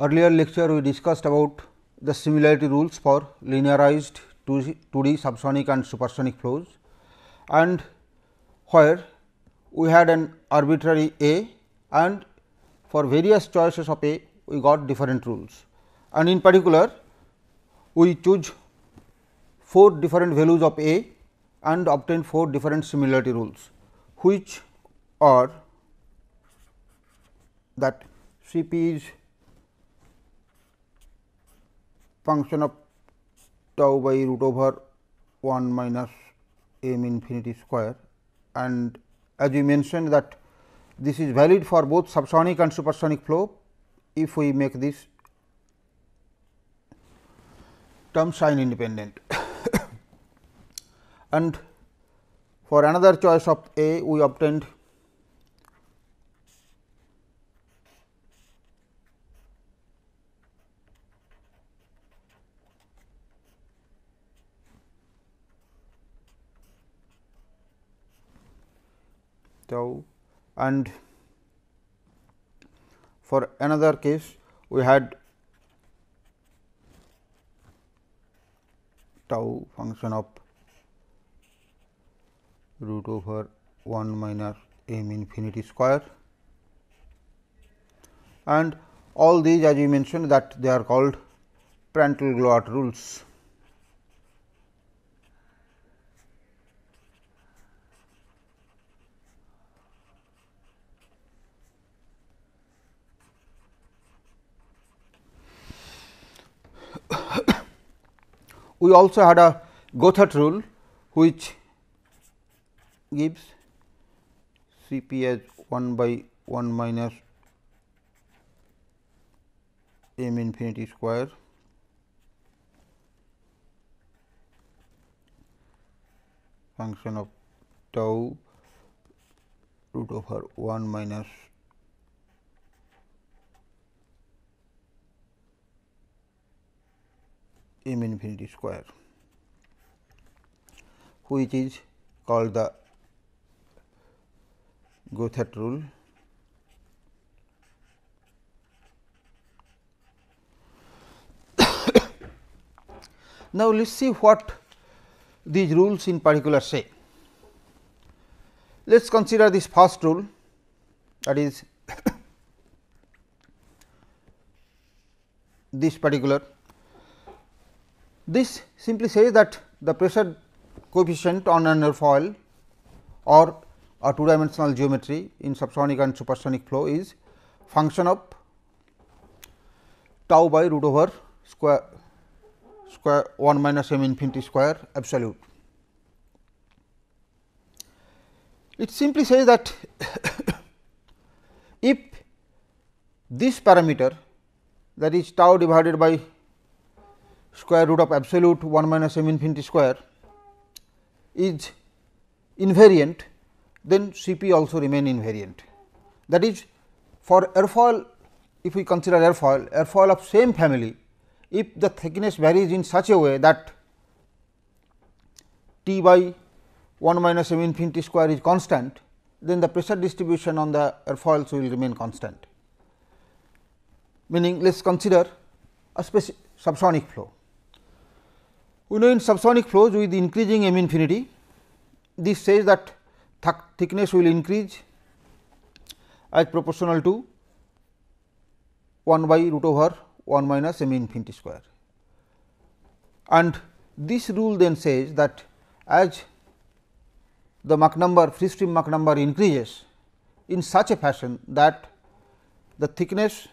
Earlier lecture we discussed about the similarity rules for linearized 2D subsonic and supersonic flows. And where we had an arbitrary A and for various choices of A we got different rules. And in particular we choose 4 different values of A and obtain 4 different similarity rules which are that C p is function of tau by root over 1 minus m infinity square and as we mentioned that this is valid for both subsonic and supersonic flow if we make this term sign independent. and for another choice of A we obtained tau and for another case we had tau function of root over 1 minus m infinity square and all these as we mentioned that they are called Prandtl-Glauert rules. We also had a Goethert rule which gives C p as 1 by 1 minus m infinity square. Function of tau root over 1 minus m infinity square which is called the Goethert rule. now, let us see what these rules in particular say. Let us consider this first rule that is this particular this simply says that the pressure coefficient on an airfoil or a two dimensional geometry in subsonic and supersonic flow is function of tau by root over square square 1 minus m infinity square absolute. It simply says that if this parameter that is tau divided by square root of absolute 1 minus m infinity square is invariant, then C p also remain invariant. That is for airfoil, if we consider airfoil, airfoil of same family, if the thickness varies in such a way that T by 1 minus m infinity square is constant, then the pressure distribution on the airfoils will remain constant. Meaning, let us consider a subsonic flow. We know in subsonic flows with increasing m infinity, this says that th thickness will increase as proportional to 1 by root over 1 minus m infinity square. And this rule then says that as the Mach number free stream Mach number increases in such a fashion that the thickness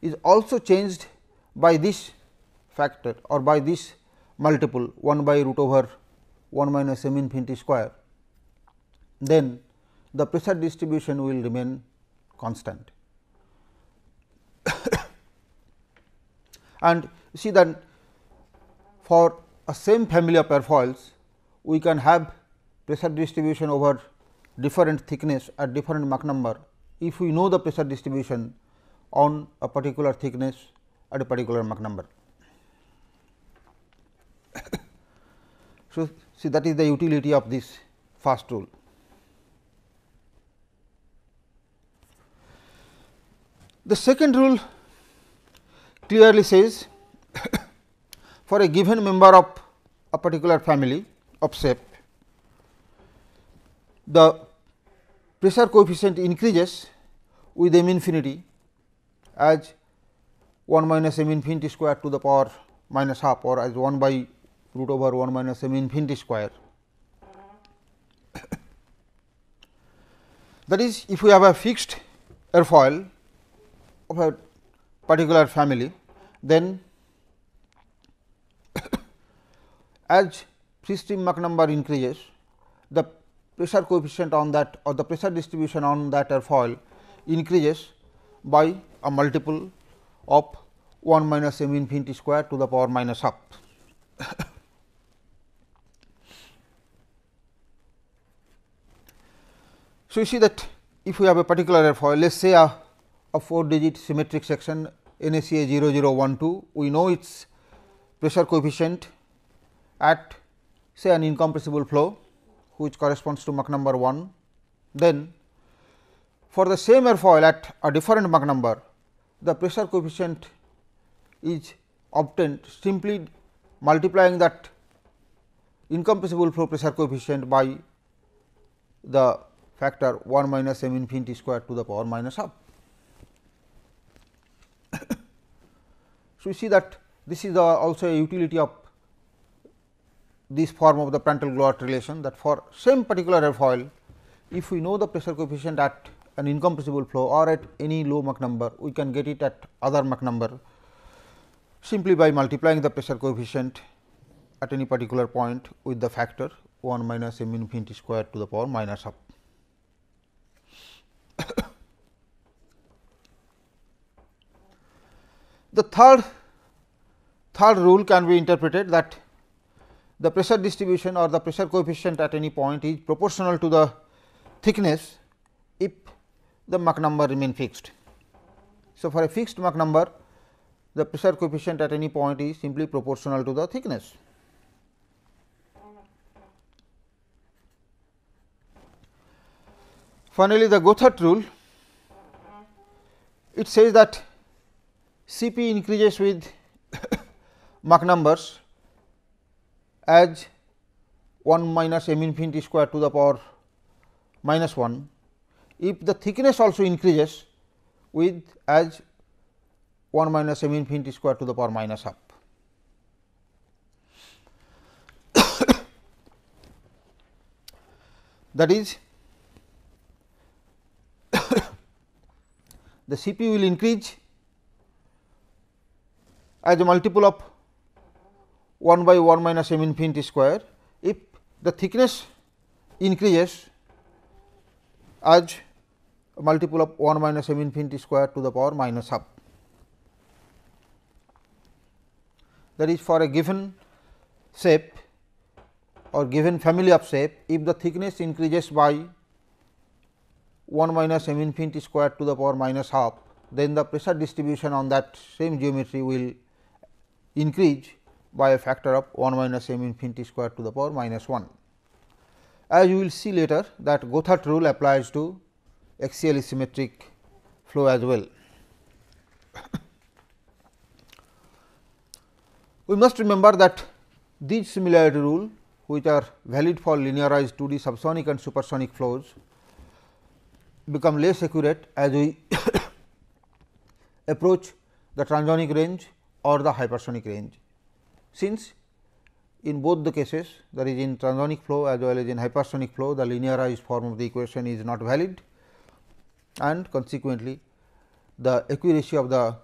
is also changed by this factor or by this multiple 1 by root over 1 minus m infinity square, then the pressure distribution will remain constant. and see that for a same family of airfoils, we can have pressure distribution over different thickness at different Mach number if we know the pressure distribution on a particular thickness at a particular Mach number. So, see that is the utility of this first rule. The second rule clearly says for a given member of a particular family of shape, the pressure coefficient increases with m infinity as 1 minus m infinity square to the power minus half or as 1 by root over 1 minus m infinity square. that is if we have a fixed airfoil of a particular family, then as free stream Mach number increases, the pressure coefficient on that or the pressure distribution on that airfoil increases by a multiple of 1 minus m infinity square to the power minus half. so, you see that if we have a particular airfoil, let us say a, a 4 digit symmetric section NACA 0012, we know its pressure coefficient at say an incompressible flow which corresponds to Mach number 1. Then for the same airfoil at a different Mach number, the pressure coefficient is obtained simply multiplying that incompressible flow pressure coefficient by the factor 1 minus m infinity square to the power minus half. so, you see that this is also a utility of this form of the Prandtl Glauert relation that for same particular airfoil, if we know the pressure coefficient at an incompressible flow or at any low Mach number, we can get it at other Mach number simply by multiplying the pressure coefficient at any particular point with the factor 1 minus m infinity square to the power minus half. The third third rule can be interpreted that the pressure distribution or the pressure coefficient at any point is proportional to the thickness if the Mach number remain fixed. So, for a fixed Mach number the pressure coefficient at any point is simply proportional to the thickness. Finally, the Goethert rule it says that C p increases with Mach numbers as 1 minus m infinity square to the power minus 1 if the thickness also increases with as 1 minus m infinity square to the power minus half. that is the C p will increase as a multiple of 1 by 1 minus m infinity square if the thickness increases as a multiple of 1 minus m infinity square to the power minus half. That is for a given shape or given family of shape, if the thickness increases by 1 minus m infinity square to the power minus half, then the pressure distribution on that same geometry will increase by a factor of 1 minus m infinity square to the power minus 1. As you will see later that Goethert rule applies to axially symmetric flow as well. we must remember that these similarity rule which are valid for linearized 2D subsonic and supersonic flows become less accurate as we approach the transonic range or the hypersonic range. Since in both the cases that is in transonic flow as well as in hypersonic flow the linearized form of the equation is not valid and consequently the accuracy of the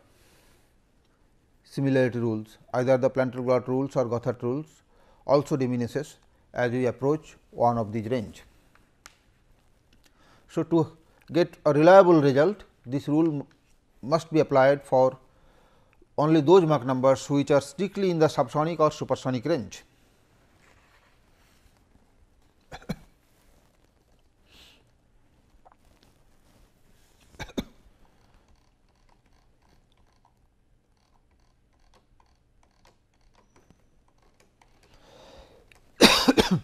similarity rules either the Prandtl rules or Goethert rules also diminishes as we approach one of these range. So, to get a reliable result this rule must be applied for only those Mach numbers which are strictly in the subsonic or supersonic range.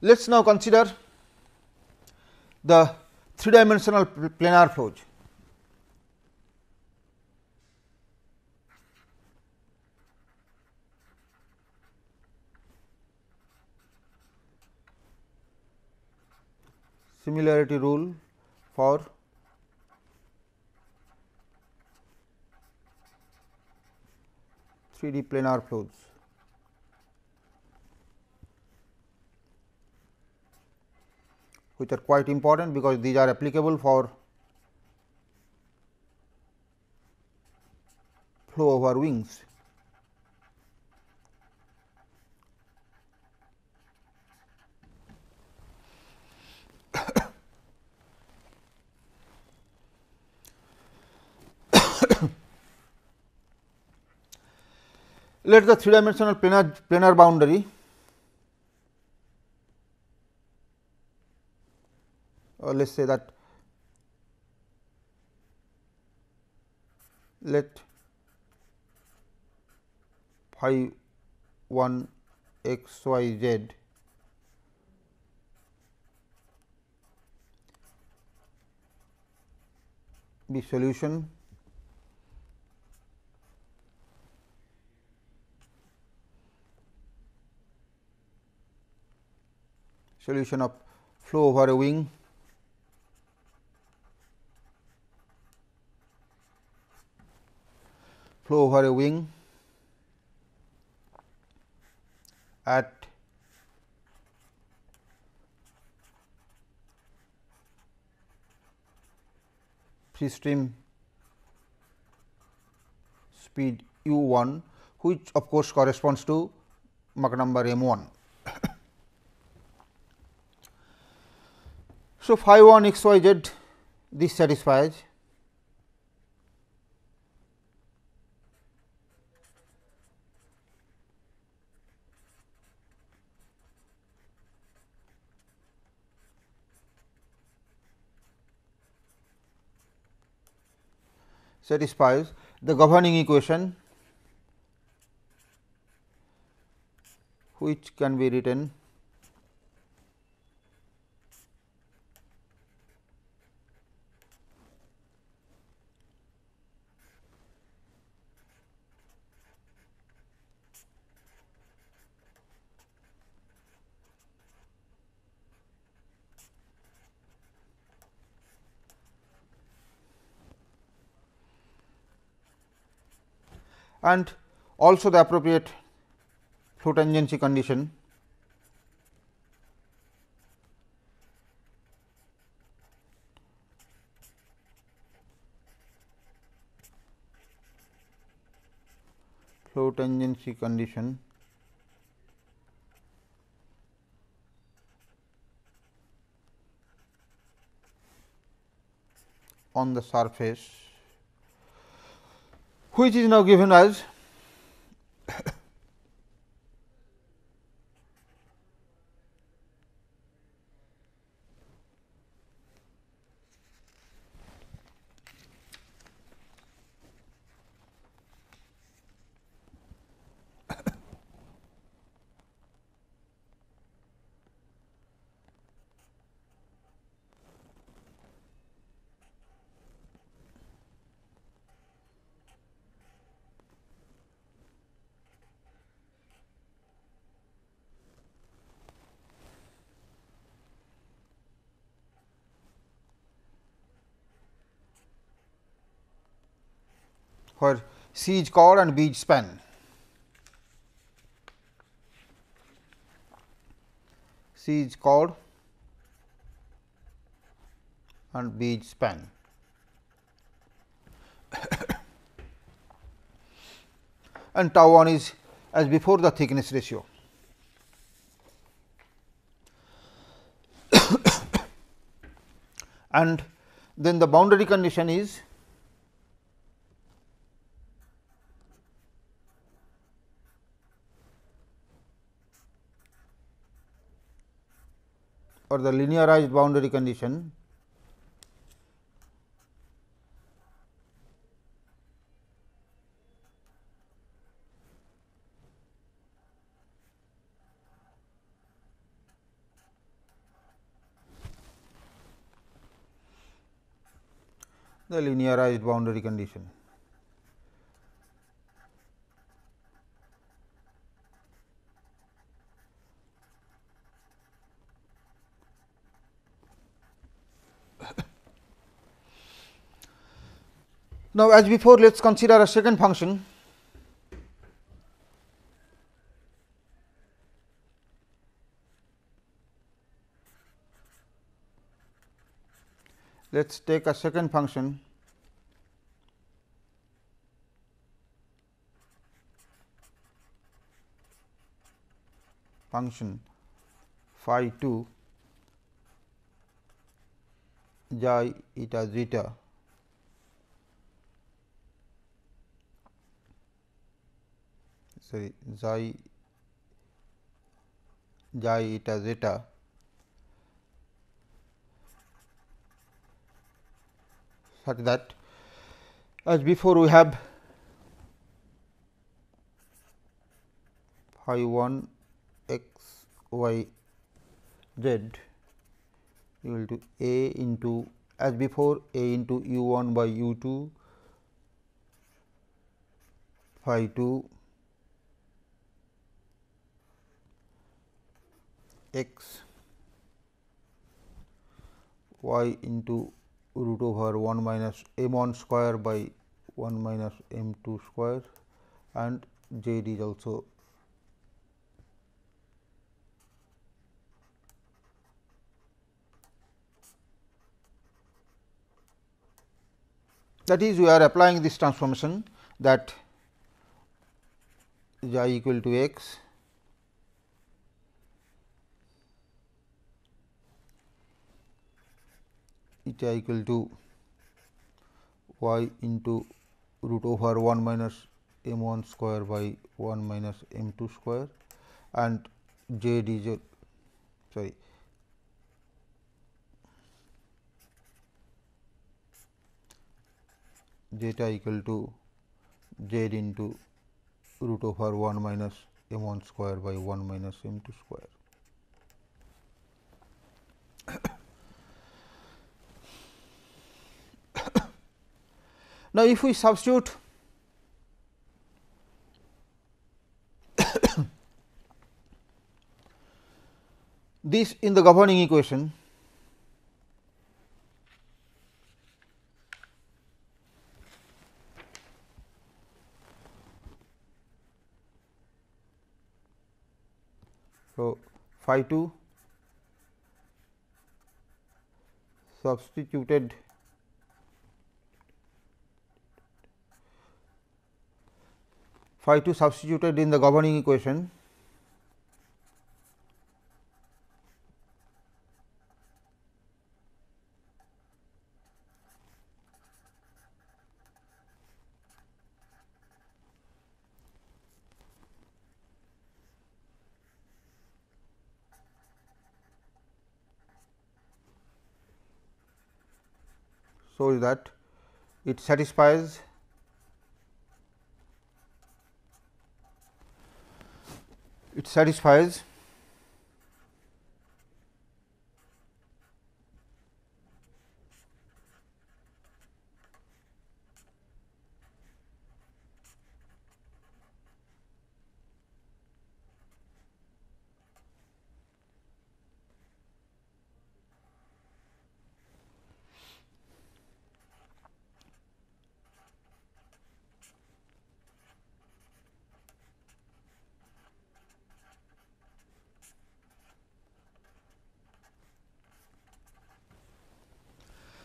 Let us now consider the three dimensional planar flows. Similarity rule for three D planar flows. Which are quite important because these are applicable for flow over wings. Let the three dimensional planar, planar boundary uh, let us say that let phi 1 x y z be solution. Solution of flow over a wing flow over a wing at free stream speed u 1 which of course corresponds to Mach number m 1. so, phi 1 x y z this satisfies satisfies the governing equation which can be written and also the appropriate flow tangency condition. Flow tangency condition. On the surface which is now given as for siege core and beach span. Siege core and beach span. and tau 1 is as before the thickness ratio. and then the boundary condition is or the linearized boundary condition the linearized boundary condition. Now, as before let us consider a second function. Let us take a second function. Function phi 2 xi eta zeta sorry xi xi eta zeta such that as before we have phi 1 x y z equal to a into as before a into u 1 by u 2 phi 2 x y into root over 1 minus m 1 square by 1 minus m 2 square and z is also that is we are applying this transformation that y equal to x eta equal to y into root over 1 minus m 1 square by 1 minus m 2 square and z is sorry zeta equal to z into root over 1 minus m 1 square by 1 minus m 2 square. Now, if we substitute this in the governing equation, so phi 2 substituted phi 2 substituted in the governing equation. So that it satisfies it satisfies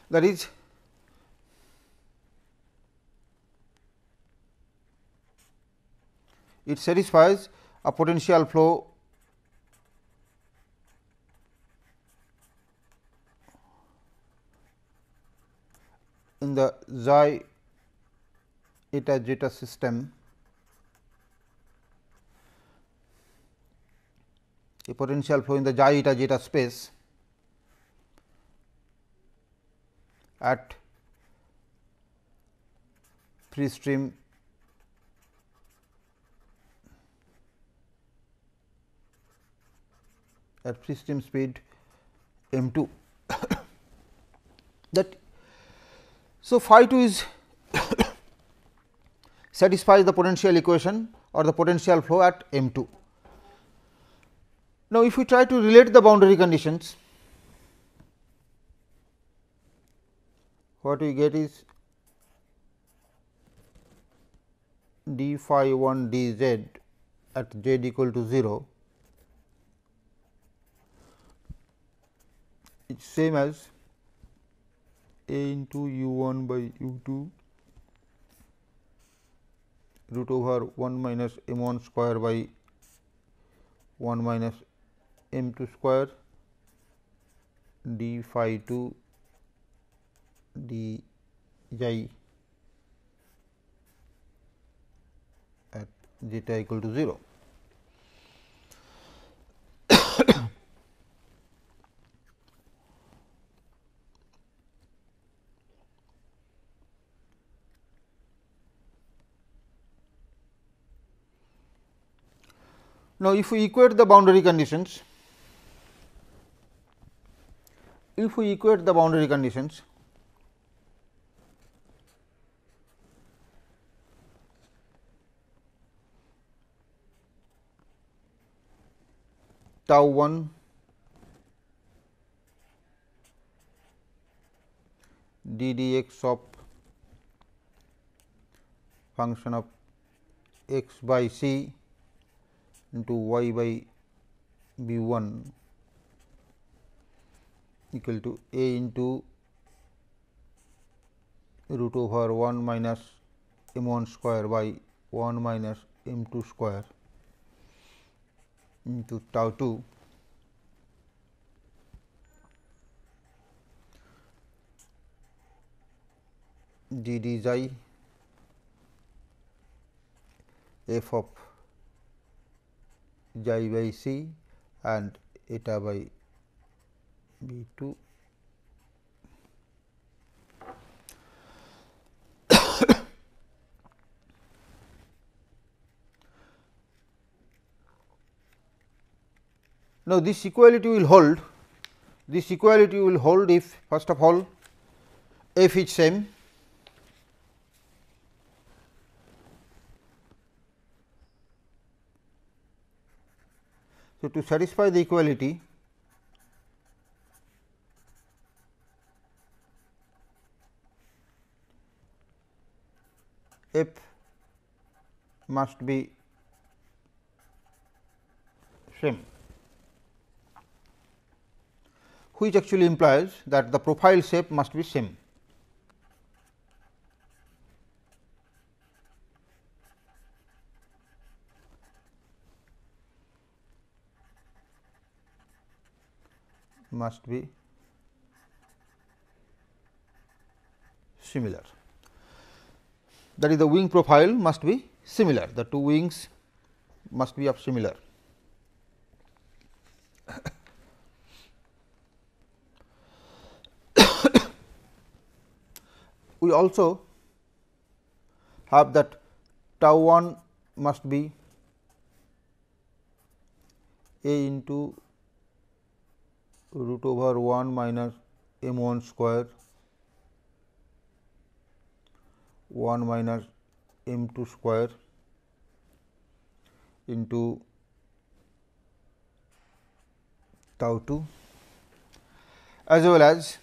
that is it satisfies a potential flow in the xi eta zeta system. A potential flow in the xi eta zeta space at free stream at free stream speed m 2 that so phi 2 is satisfies the potential equation or the potential flow at m 2 now if we try to relate the boundary conditions what we get is d phi 1 d z at z equal to 0 is same as a into u 1 by u 2 root over 1 minus m 1 square by 1 minus m 2 square d phi 2 d xi at zeta equal to 0. Now, if we equate the boundary conditions, if we equate the boundary conditions, tau 1 d d x of function of x by c into y by b 1 equal to a into root over 1 minus m 1 square by 1 minus m 2 square into tau 2 d d xi f of xi by c and eta by b 2 Now, this equality will hold. This equality will hold if first of all f is same. So, to satisfy the equality f must be same which actually implies that the profile shape must be same. must be similar. That is the wing profile must be similar, the two wings must be of similar. We also have that tau 1 must be a into root over 1 minus m 1 square 1 minus m 2 square into tau 2 as well as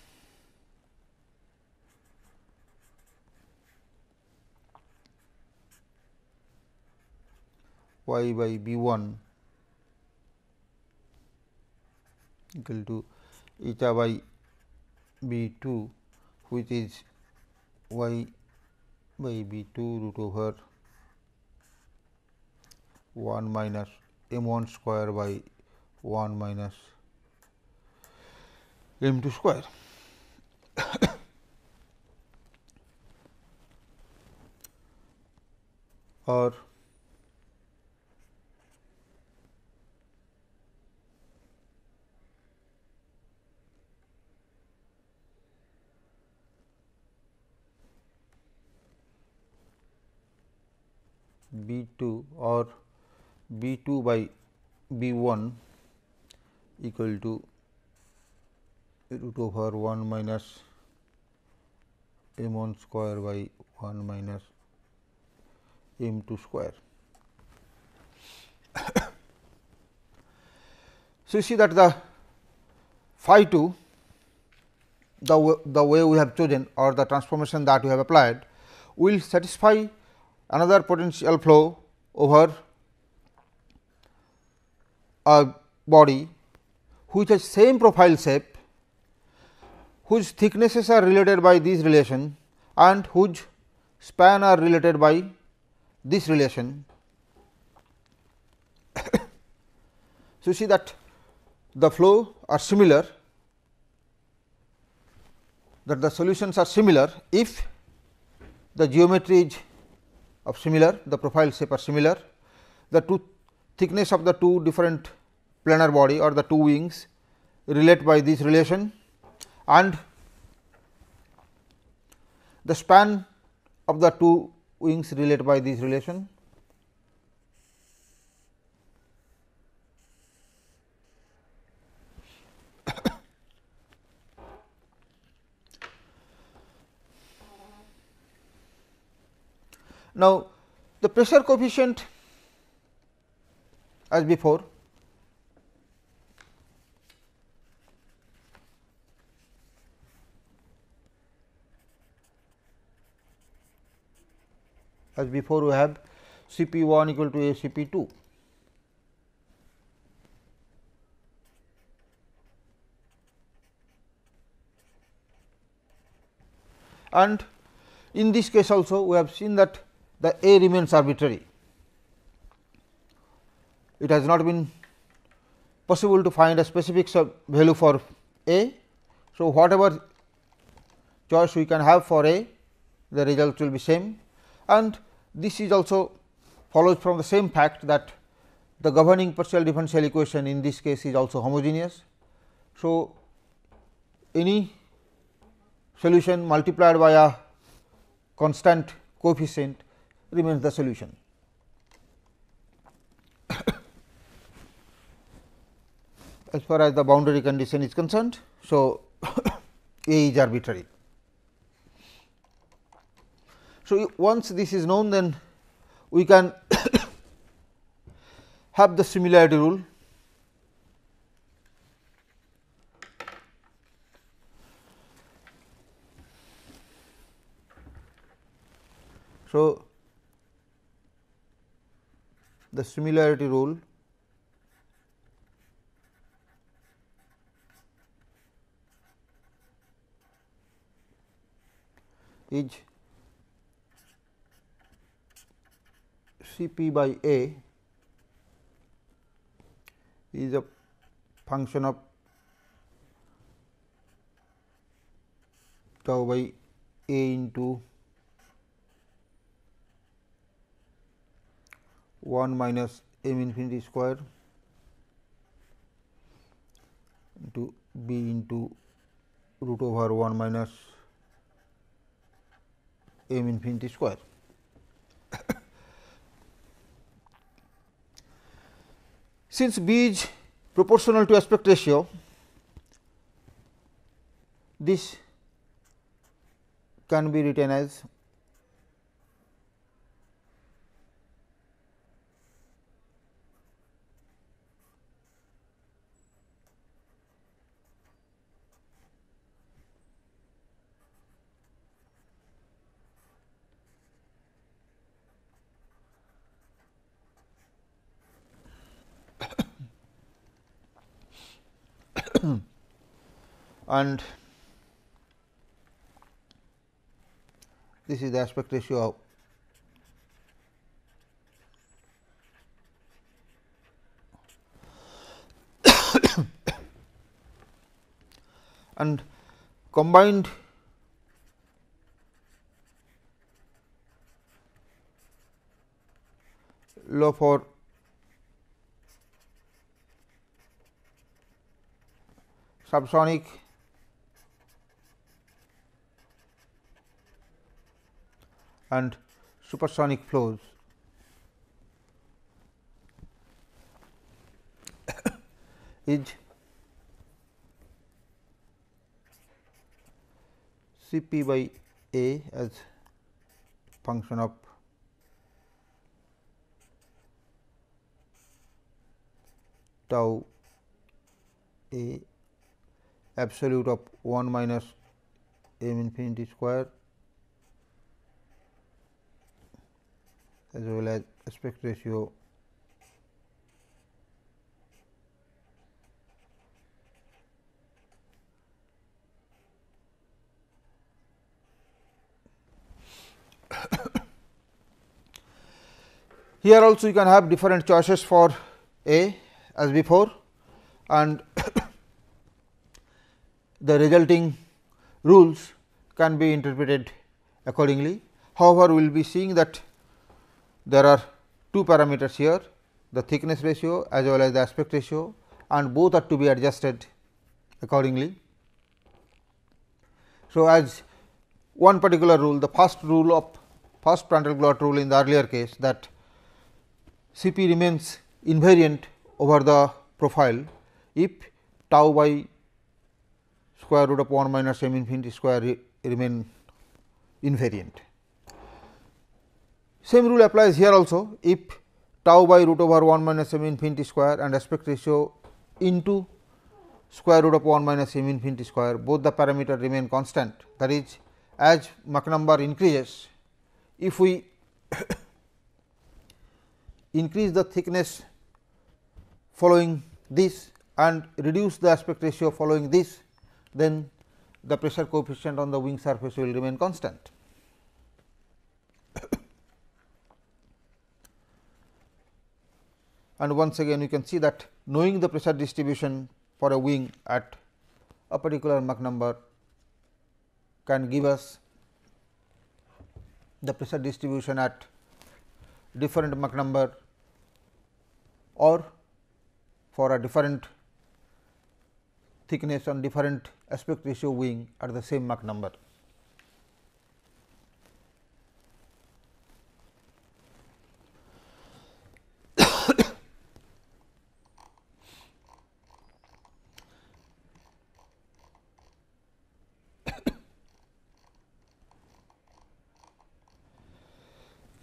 y by b 1 equal to eta by b 2 which is y by b 2 root over 1 minus m 1 square by 1 minus m 2 square. or B 2 or B 2 by B 1 equal to root over 1 minus m 1 square by 1 minus m 2 square. so, you see that the phi 2 the, the way we have chosen or the transformation that we have applied will satisfy another potential flow over a body which has same profile shape whose thicknesses are related by this relation and whose span are related by this relation. so, you see that the flow are similar that the solutions are similar if the geometry is of similar, the profile shape are similar, the two thickness of the two different planar body or the two wings relate by this relation and the span of the two wings relate by this relation. Now, the pressure coefficient as before as before we have C p 1 equal to A C p 2. And in this case also we have seen that the A remains arbitrary. It has not been possible to find a specific value for A. So, whatever choice we can have for A, the result will be same and this is also follows from the same fact that the governing partial differential equation in this case is also homogeneous. So, any solution multiplied by a constant coefficient remains the solution. as far as the boundary condition is concerned. So, A is arbitrary. So, once this is known then we can have the similarity rule So, the similarity rule. Is C p by A is a function of tau by A into 1 minus m infinity square into b into root over 1 minus m infinity square. Since b is proportional to aspect ratio, this can be written as and this is the aspect ratio of and combined law for subsonic and supersonic flows. Is C p by A as function of tau A absolute of 1 minus m infinity square as well as aspect ratio Here also you can have different choices for A as before and the resulting rules can be interpreted accordingly. However, we will be seeing that there are two parameters here the thickness ratio as well as the aspect ratio and both are to be adjusted accordingly. So, as one particular rule the first rule of first Prandtl Glauert rule in the earlier case that C p remains invariant over the profile if tau by square root of 1 minus m infinity square re remain invariant. Same rule applies here also if tau by root over 1 minus m infinity square and aspect ratio into square root of 1 minus m infinity square both the parameter remain constant that is as Mach number increases if we increase the thickness following this and reduce the aspect ratio following this, then the pressure coefficient on the wing surface will remain constant. And once again you can see that knowing the pressure distribution for a wing at a particular Mach number can give us the pressure distribution at different Mach number or for a different thickness on different aspect ratio wing at the same Mach number.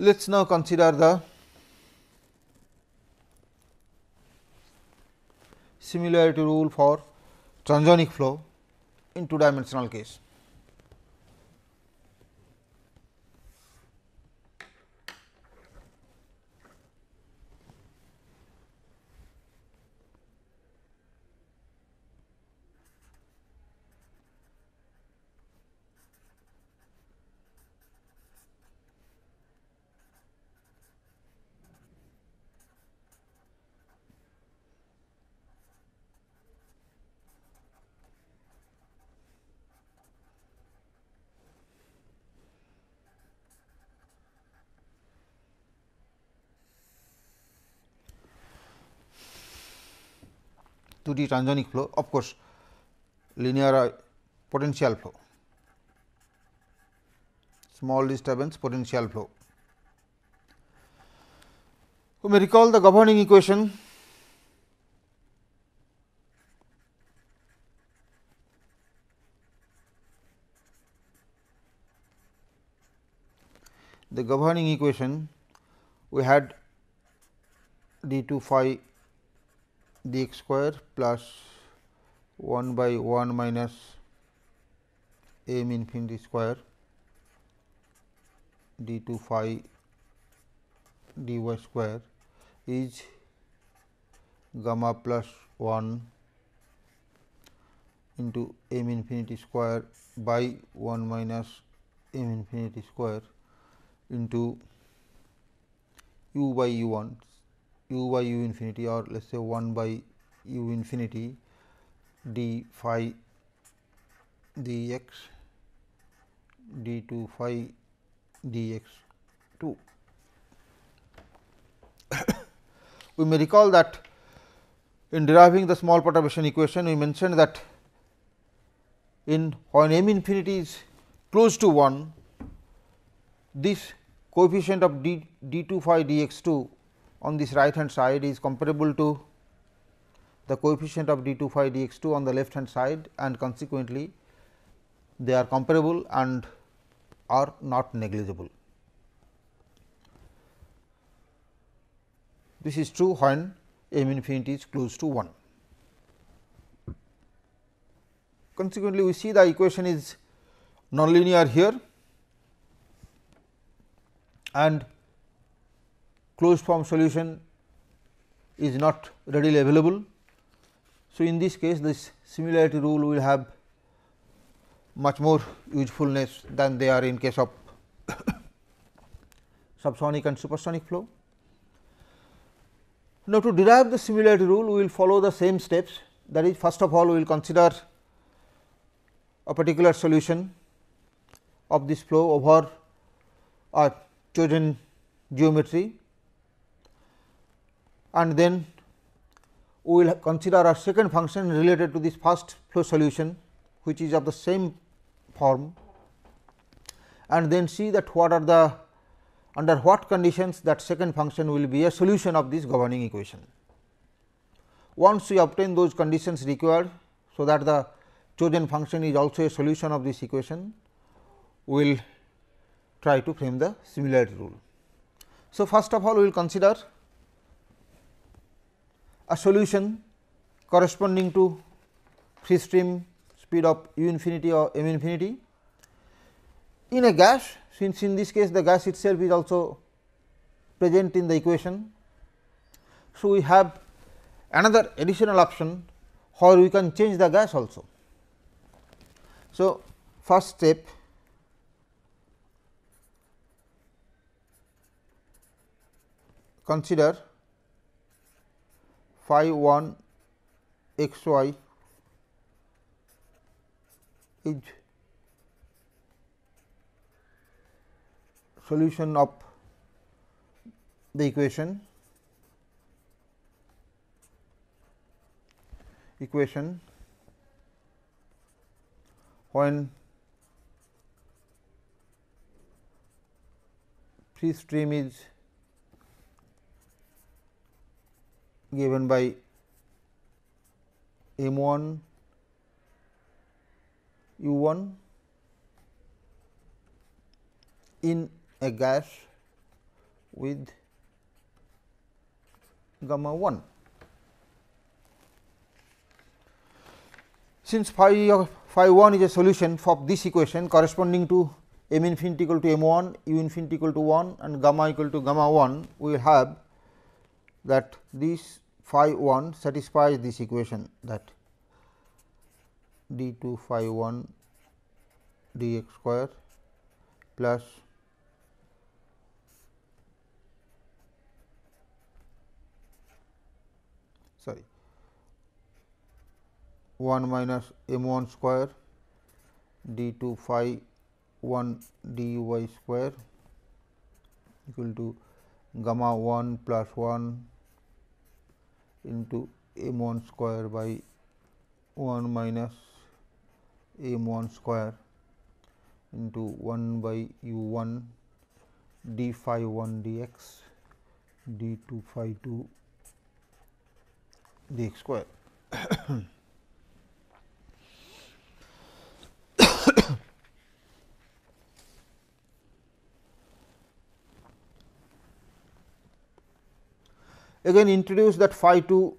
Let us now consider the similarity rule for transonic flow in two dimensional case. To the transonic flow of course, linear uh, potential flow small disturbance potential flow. We may recall the governing equation the governing equation we had d 2 phi dx square plus 1 by 1 minus m infinity square d 2 phi dy square is gamma plus 1 into m infinity square by 1 minus m infinity square into u by u 1 u by u infinity or let us say 1 by u infinity d phi dx d 2 phi dx 2. we may recall that in deriving the small perturbation equation we mentioned that in when m infinity is close to 1 this coefficient of d d 2 phi d x 2 on this right hand side is comparable to the coefficient of d 2 phi d x 2 on the left hand side and consequently, they are comparable and are not negligible. This is true when m infinity is close to 1. Consequently, we see the equation is nonlinear here and closed form solution is not readily available. So, in this case this similarity rule will have much more usefulness than they are in case of subsonic and supersonic flow. Now, to derive the similarity rule we will follow the same steps that is first of all we will consider a particular solution of this flow over a chosen geometry and then we will consider a second function related to this first flow solution which is of the same form and then see that what are the under what conditions that second function will be a solution of this governing equation. Once we obtain those conditions required, so that the chosen function is also a solution of this equation, we will try to frame the similarity rule. So, first of all we will consider a solution corresponding to free stream speed of u infinity or m infinity in a gas since in this case the gas itself is also present in the equation. So, we have another additional option where we can change the gas also. So, first step consider phi 1 x y is solution of the equation. Equation when free stream is given by m 1 u 1 in a gas with gamma 1. Since phi of phi 1 is a solution for this equation corresponding to m infinity equal to m 1, u infinity equal to 1 and gamma equal to gamma 1, we will have that this phi 1 satisfies this equation that d 2 phi 1 d x square plus sorry 1 minus m 1 square d 2 phi 1 d y square equal to gamma 1 plus 1 into m 1 square by 1 minus m 1 square into 1 by u 1 d phi 1 d x d 2 phi 2 d x square. Again introduce that phi 2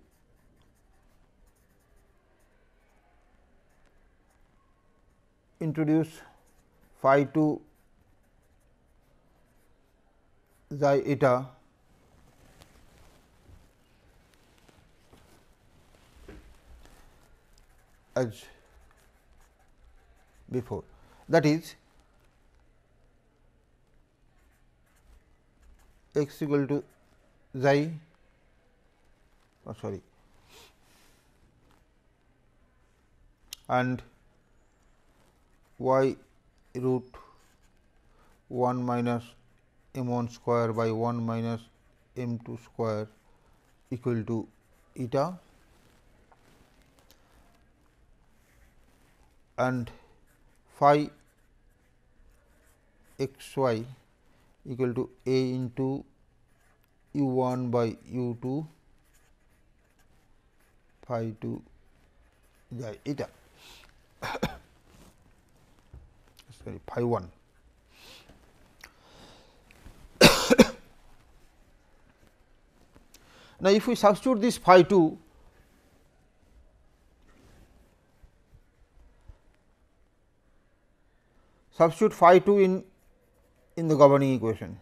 introduce phi 2 xi eta as before. That is x equal to xi oh sorry. And y root 1 minus m 1 square by 1 minus m 2 square equal to eta. And phi x y equal to a into u 1 by u 2 phi 2 y eta uh, sorry phi 1 Now, if we substitute this phi 2 substitute phi 2 in in the governing equation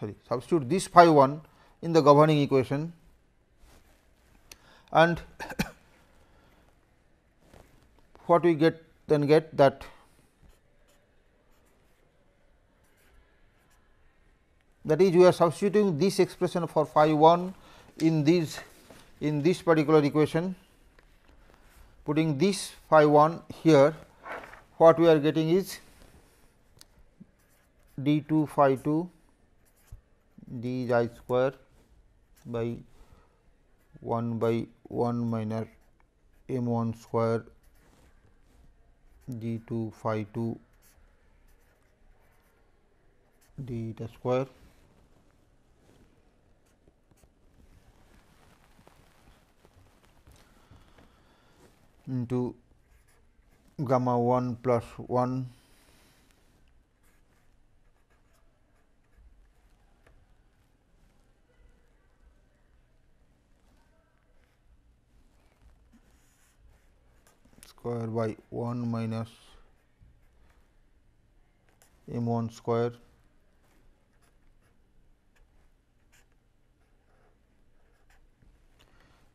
sorry substitute this phi 1 in the governing equation. And what we get then get that that is we are substituting this expression for phi 1 in this in this particular equation. Putting this phi 1 here what we are getting is d 2 phi 2 d i square by 1 by 1 minus m 1 square d 2 phi 2 d eta square. Into gamma 1 plus 1 square by 1 minus m 1 square.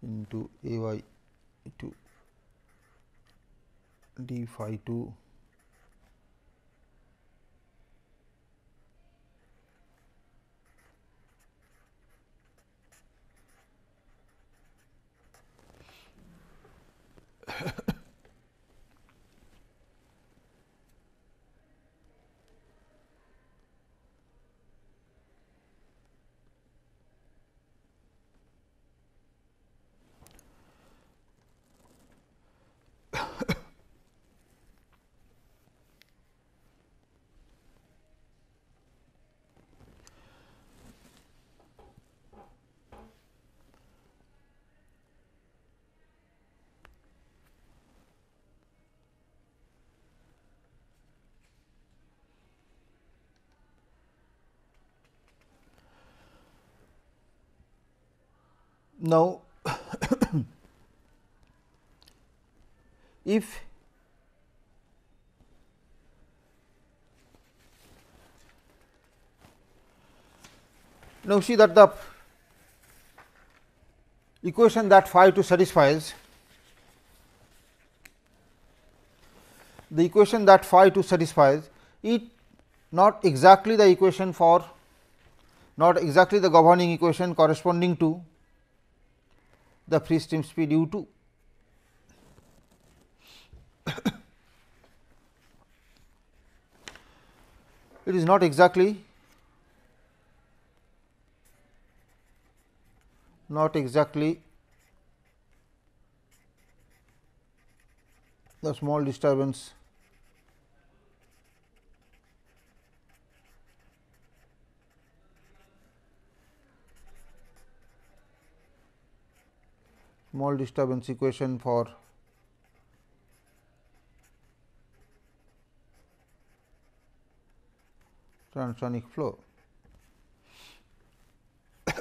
Into a y 2 d phi 2 Now, if now see that the equation that phi 2 satisfies the equation that phi 2 satisfies it not exactly the equation for not exactly the governing equation corresponding to the free stream speed u 2. it is not exactly not exactly the small disturbance small disturbance equation for transonic flow.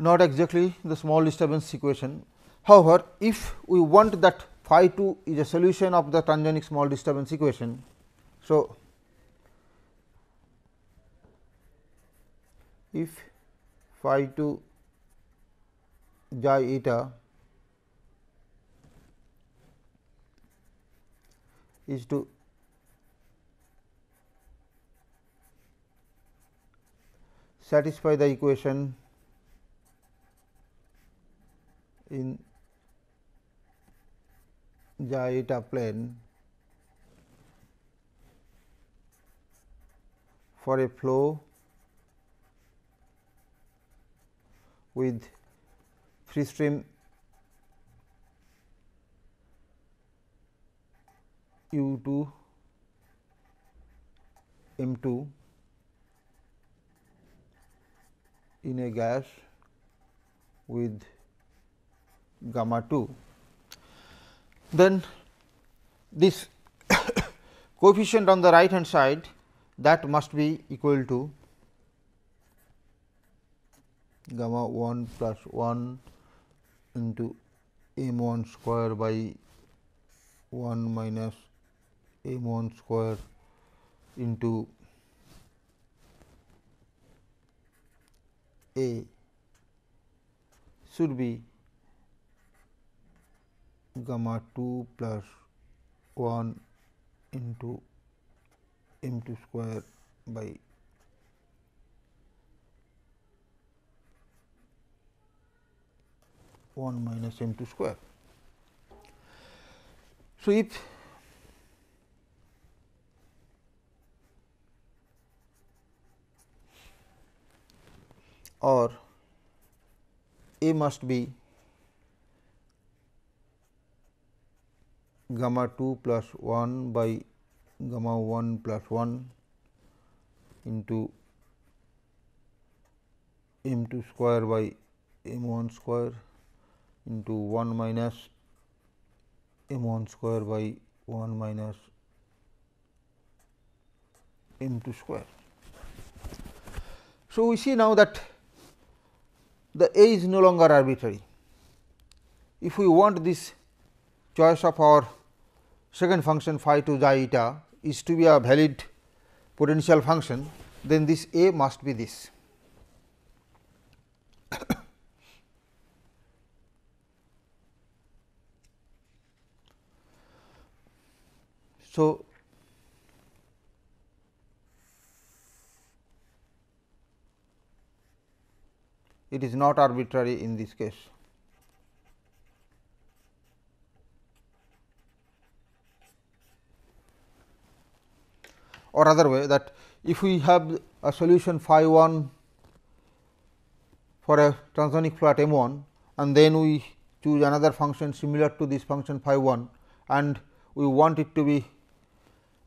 Not exactly the small disturbance equation. However, if we want that phi 2 is a solution of the transonic small disturbance equation. So, if phi 2 xi eta is to satisfy the equation in xi eta plane for a flow with free stream u 2 m 2 in a gas with gamma 2. Then this coefficient on the right hand side that must be equal to gamma 1 plus 1 into m 1 square by 1 minus m 1 square into A should be gamma 2 plus 1 into m 2 square by one minus m 2 square. So, if or A must be gamma 2 plus 1 by gamma 1 plus 1 into m 2 square by m 1 square into 1 minus m 1 square by 1 minus m 2 square. So, we see now that the A is no longer arbitrary. If we want this choice of our second function phi to xi eta is to be a valid potential function, then this A must be this. so, it is not arbitrary in this case. Or other way that if we have a solution phi 1 for a transonic flow at m 1 and then we choose another function similar to this function phi 1 and we want it to be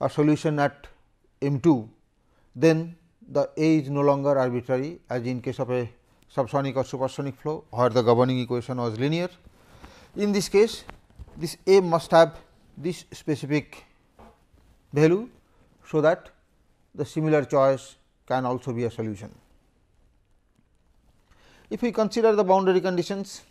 a solution at m 2, then the A is no longer arbitrary as in case of a subsonic or supersonic flow where the governing equation was linear. In this case this A must have this specific value, so that the similar choice can also be a solution. If we consider the boundary conditions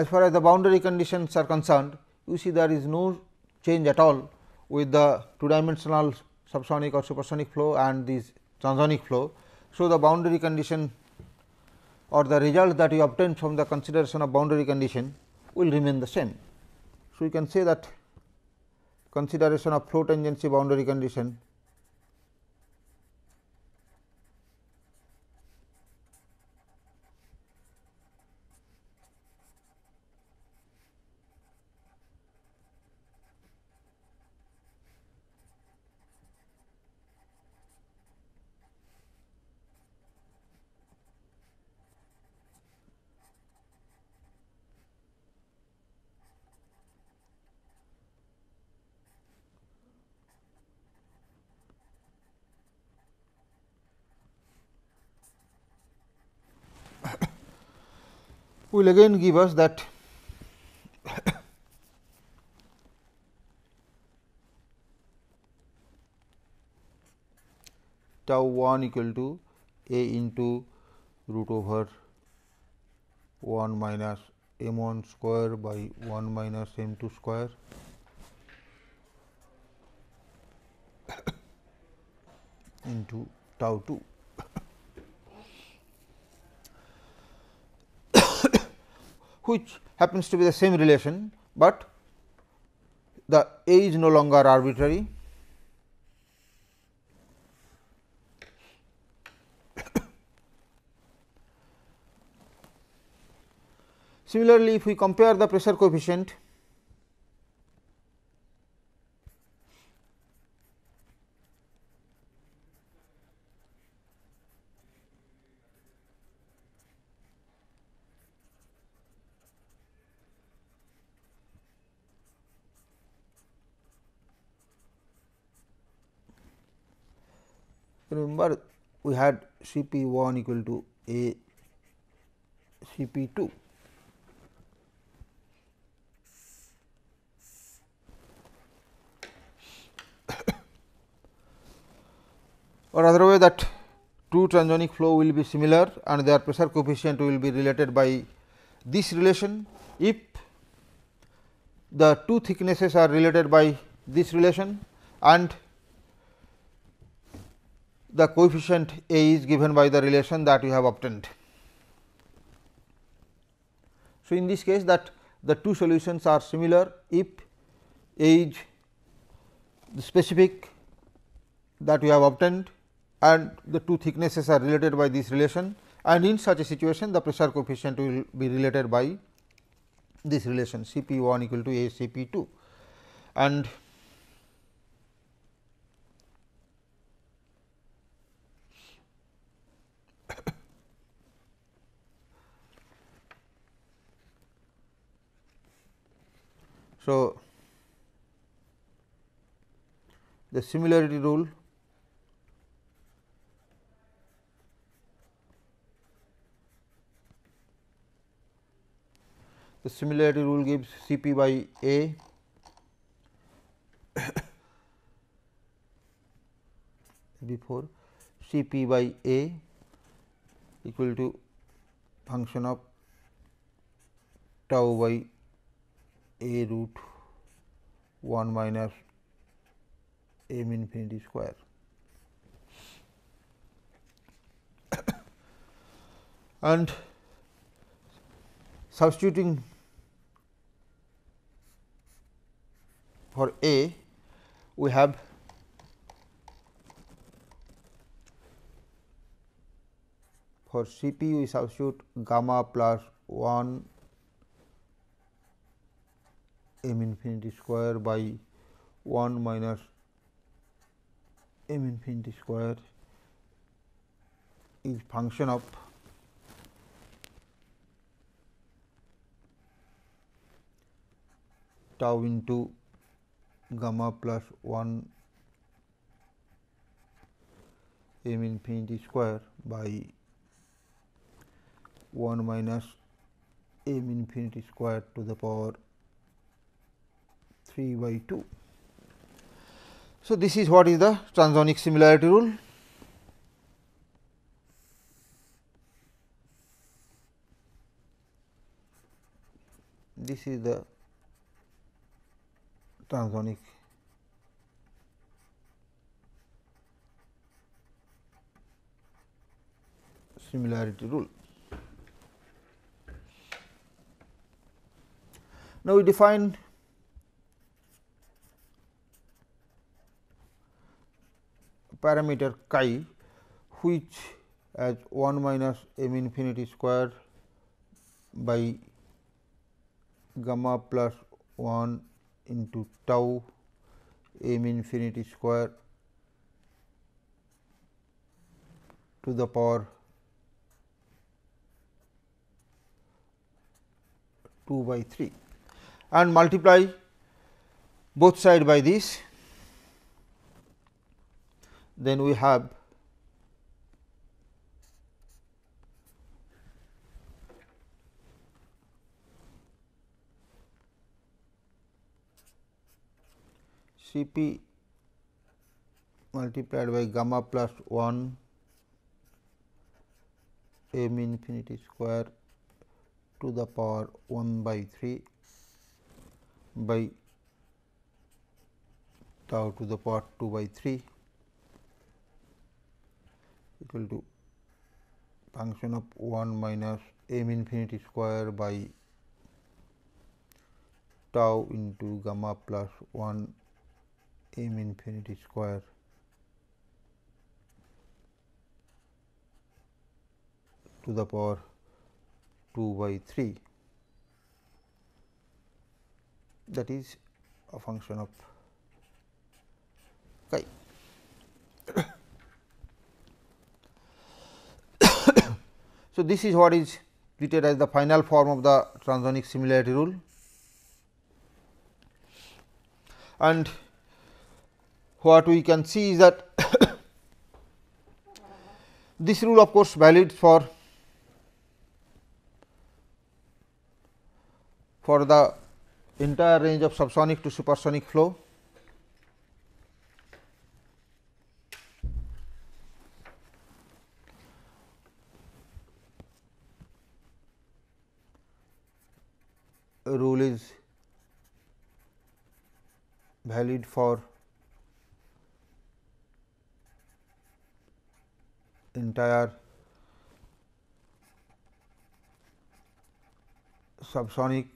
as far as the boundary conditions are concerned, you see there is no change at all with the two dimensional subsonic or supersonic flow and this transonic flow. So, the boundary condition or the result that you obtain from the consideration of boundary condition will remain the same. So, you can say that consideration of flow tangency boundary condition will again give us that tau 1 equal to a into root over 1 minus m 1 square by 1 minus m 2 square into tau 2. Which happens to be the same relation, but the A is no longer arbitrary. Similarly, if we compare the pressure coefficient remember we had C p 1 equal to A C p 2. or other way that two transonic flow will be similar and their pressure coefficient will be related by this relation if the two thicknesses are related by this relation and the coefficient A is given by the relation that we have obtained. So, in this case that the two solutions are similar if A is the specific that we have obtained and the two thicknesses are related by this relation and in such a situation the pressure coefficient will be related by this relation C p 1 equal to A C p 2 and So, the similarity rule the similarity rule gives C p by A before C p by A equal to function of tau by a root 1 minus m infinity square. and substituting for A, we have for C p we substitute gamma plus 1 m infinity square by 1 minus m infinity square is function of tau into gamma plus 1 m infinity square by 1 minus m infinity square to the power 3 by 2. So, this is what is the transonic similarity rule. This is the transonic similarity rule. Now, we define parameter chi which as 1 minus m infinity square by gamma plus 1 into tau m infinity square to the power 2 by 3 and multiply both side by this then we have C p multiplied by gamma plus 1 m infinity square to the power 1 by 3 by tau to the power 2 by 3 equal to function of 1 minus m infinity square by tau into gamma plus 1 m infinity square. To the power 2 by 3 that is a function of chi. so, this is what is treated as the final form of the transonic similarity rule and what we can see is that this rule of course valid for for the entire range of subsonic to supersonic flow. Rule is valid for entire subsonic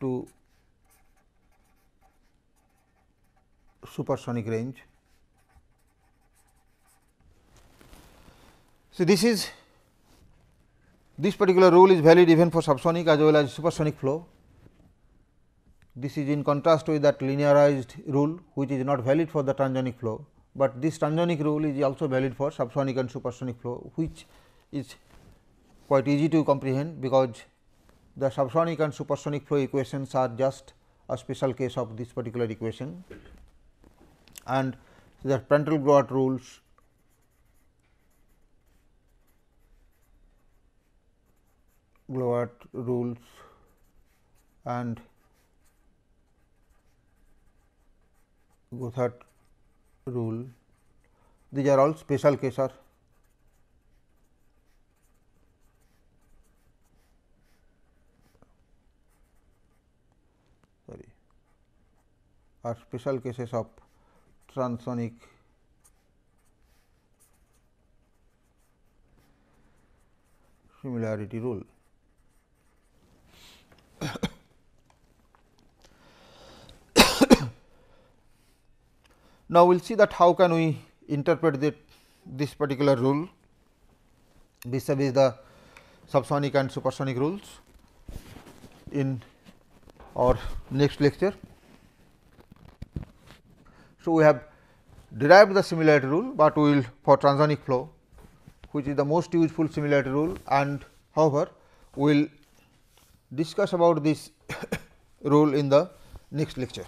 to supersonic range. So, this is this particular rule is valid even for subsonic as well as supersonic flow. This is in contrast with that linearized rule which is not valid for the transonic flow, but this transonic rule is also valid for subsonic and supersonic flow which is quite easy to comprehend because the subsonic and supersonic flow equations are just a special case of this particular equation and the Prandtl Glauert rules Groat rules and Gothard rule these are all special cases Sorry, are special cases of transonic similarity rule. now, we will see that how can we interpret this particular rule vis-a-vis the subsonic and supersonic rules in our next lecture. So, we have derived the similarity rule, but we will for transonic flow which is the most useful similarity rule and however, we will discuss about this rule in the next lecture.